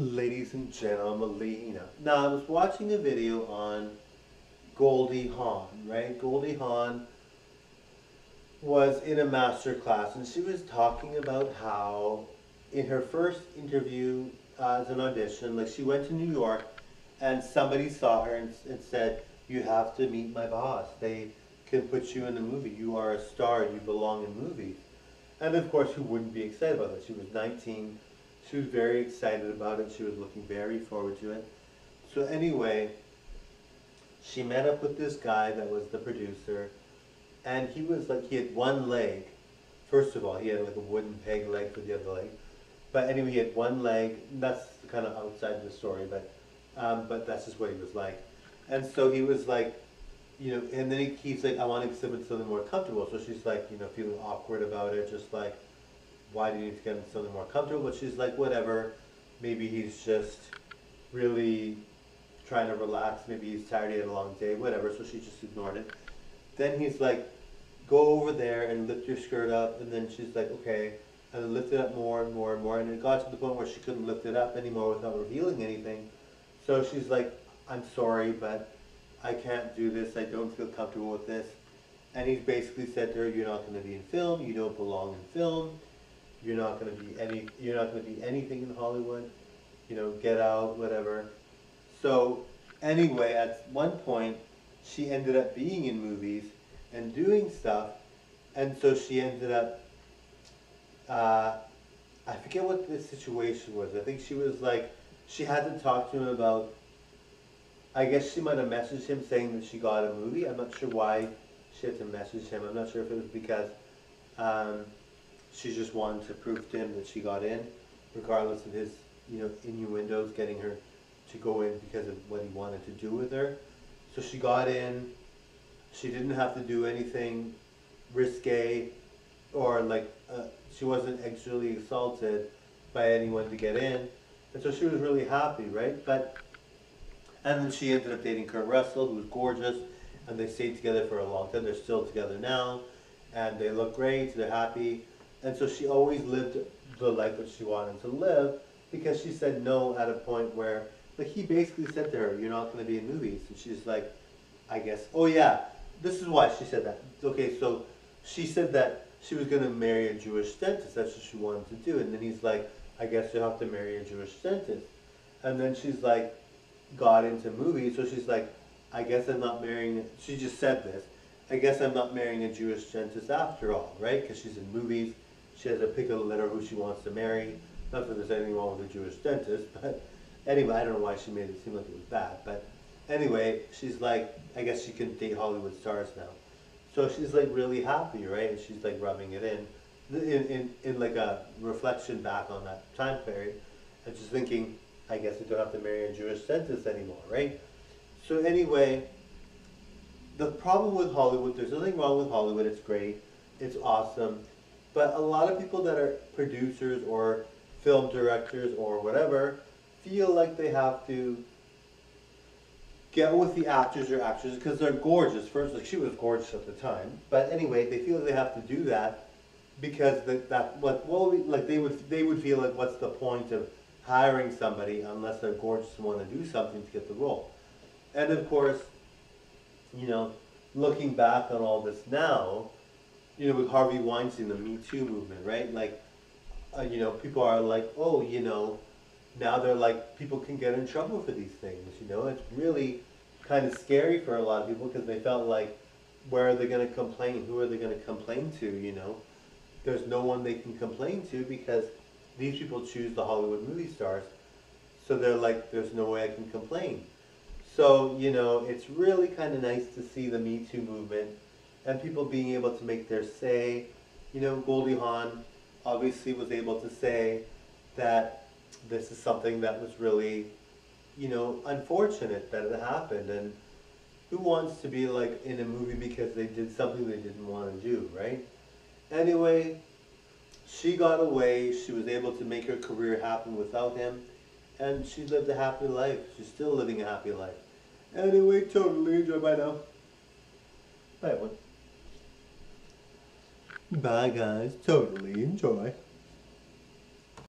Ladies and gentlemen, now I was watching a video on Goldie Hawn, right? Goldie Hawn was in a master class and she was talking about how in her first interview uh, as an audition, like she went to New York and somebody saw her and, and said, you have to meet my boss. They can put you in the movie. You are a star. You belong in movies. And of course, who wouldn't be excited about that? She was 19. She was very excited about it. She was looking very forward to it. So anyway, she met up with this guy that was the producer, and he was like, he had one leg. First of all, he had like a wooden peg leg for the other leg. But anyway, he had one leg. That's kind of outside the story, but um, but that's just what he was like. And so he was like, you know, and then he keeps like, I want to exhibit something more comfortable. So she's like, you know, feeling awkward about it, just like, why do you need to get something more comfortable? But she's like, whatever. Maybe he's just really trying to relax. Maybe he's tired, he had a long day, whatever. So she just ignored it. Then he's like, go over there and lift your skirt up. And then she's like, okay. And lift it up more and more and more. And it got to the point where she couldn't lift it up anymore without revealing anything. So she's like, I'm sorry, but I can't do this. I don't feel comfortable with this. And he's basically said to her, you're not going to be in film. You don't belong in film. You're not going to be any. You're not going to be anything in Hollywood. You know, get out, whatever. So anyway, at one point, she ended up being in movies and doing stuff, and so she ended up. Uh, I forget what the situation was. I think she was like, she had to talk to him about. I guess she might have messaged him saying that she got a movie. I'm not sure why she had to message him. I'm not sure if it was because um, she just wanted to prove to him that she got in, regardless of his, you know, innuendos getting her to go in because of what he wanted to do with her. So she got in. She didn't have to do anything risque or like uh, she wasn't sexually assaulted by anyone to get in. And so she was really happy, right? But and then she ended up dating Kurt Russell, who was gorgeous, and they stayed together for a long time. They're still together now, and they look great. They're happy, and so she always lived the life that she wanted to live because she said no at a point where, like, he basically said to her, "You're not going to be in movies," and she's like, "I guess." Oh yeah, this is why she said that. Okay, so she said that she was going to marry a Jewish dentist. That's what she wanted to do, and then he's like, "I guess you'll have to marry a Jewish dentist," and then she's like got into movies, so she's like, I guess I'm not marrying, she just said this, I guess I'm not marrying a Jewish dentist after all, right? Because she's in movies, she has to pick a letter who she wants to marry. Not that there's anything wrong with a Jewish dentist, but anyway, I don't know why she made it seem like it was bad, but anyway, she's like, I guess she can date Hollywood stars now. So she's like really happy, right? And she's like rubbing it in, in, in, in like a reflection back on that time period, and just thinking, I guess I don't have to marry a Jewish dentist anymore, right? So anyway, the problem with Hollywood, there's nothing wrong with Hollywood, it's great, it's awesome, but a lot of people that are producers or film directors or whatever feel like they have to get with the actors or actresses because they're gorgeous. First, like she was gorgeous at the time, but anyway, they feel they have to do that because that what well like they would they would feel like what's the point of hiring somebody unless they're gorgeous and want to do something to get the role. And of course, you know, looking back on all this now, you know, with Harvey Weinstein, the Me Too movement, right? Like, uh, you know, people are like, oh, you know, now they're like, people can get in trouble for these things, you know? It's really kind of scary for a lot of people because they felt like, where are they going to complain? Who are they going to complain to, you know? There's no one they can complain to because these people choose the Hollywood movie stars. So they're like, there's no way I can complain. So, you know, it's really kind of nice to see the Me Too movement and people being able to make their say. You know, Goldie Hawn obviously was able to say that this is something that was really, you know, unfortunate that it happened. And who wants to be like in a movie because they did something they didn't want to do, right? Anyway, she got away. She was able to make her career happen without him. And she lived a happy life. She's still living a happy life. Anyway, totally enjoy. Bye now. Bye, everyone. Bye, guys. Totally enjoy.